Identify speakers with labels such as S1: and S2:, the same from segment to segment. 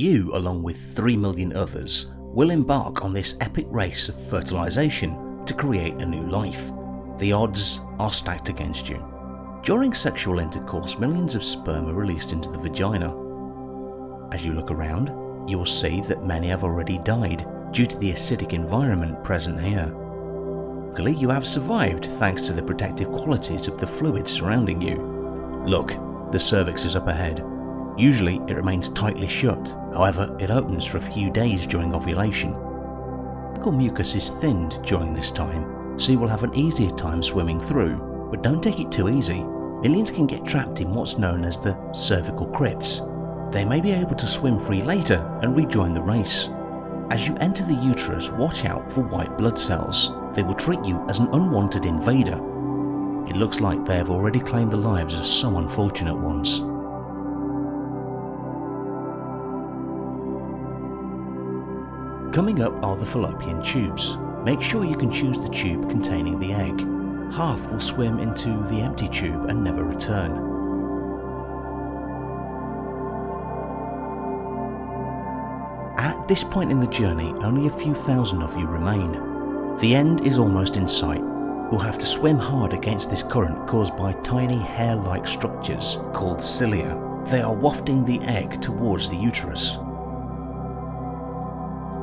S1: You, along with 3 million others, will embark on this epic race of fertilization to create a new life. The odds are stacked against you. During sexual intercourse, millions of sperm are released into the vagina. As you look around, you will see that many have already died due to the acidic environment present here. Luckily, you have survived thanks to the protective qualities of the fluid surrounding you. Look, the cervix is up ahead. Usually it remains tightly shut, however it opens for a few days during ovulation. Cervical mucus is thinned during this time, so you will have an easier time swimming through, but don't take it too easy. Millions can get trapped in what's known as the cervical crypts. They may be able to swim free later and rejoin the race. As you enter the uterus, watch out for white blood cells. They will treat you as an unwanted invader. It looks like they have already claimed the lives of some unfortunate ones. Coming up are the fallopian tubes. Make sure you can choose the tube containing the egg. Half will swim into the empty tube and never return. At this point in the journey, only a few thousand of you remain. The end is almost in sight. You'll have to swim hard against this current caused by tiny hair-like structures called cilia. They are wafting the egg towards the uterus.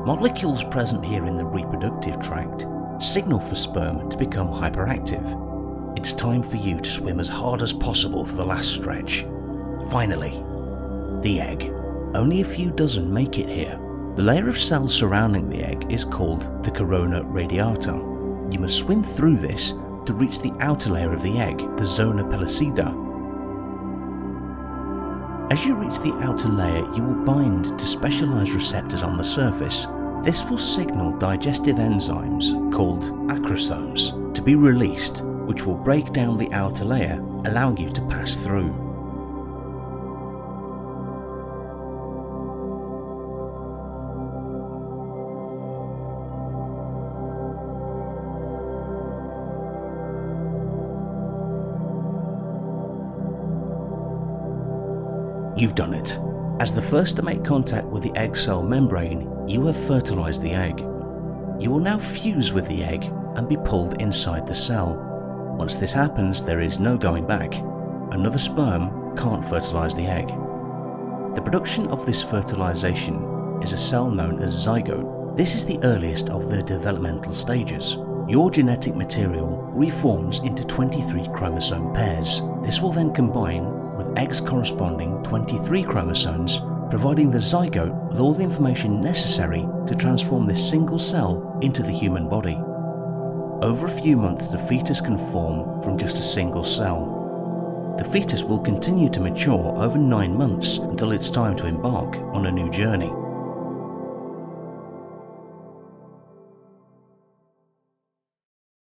S1: Molecules present here in the reproductive tract signal for sperm to become hyperactive. It's time for you to swim as hard as possible for the last stretch. Finally, the egg. Only a few dozen make it here. The layer of cells surrounding the egg is called the corona radiata. You must swim through this to reach the outer layer of the egg, the zona pellucida. As you reach the outer layer, you will bind to specialized receptors on the surface. This will signal digestive enzymes called acrosomes to be released, which will break down the outer layer, allowing you to pass through. You've done it. As the first to make contact with the egg cell membrane, you have fertilized the egg. You will now fuse with the egg and be pulled inside the cell. Once this happens, there is no going back. Another sperm can't fertilize the egg. The production of this fertilization is a cell known as zygote. This is the earliest of the developmental stages. Your genetic material reforms into 23 chromosome pairs. This will then combine X corresponding 23 chromosomes, providing the zygote with all the information necessary to transform this single cell into the human body. Over a few months, the fetus can form from just a single cell. The fetus will continue to mature over nine months until it's time to embark on a new journey.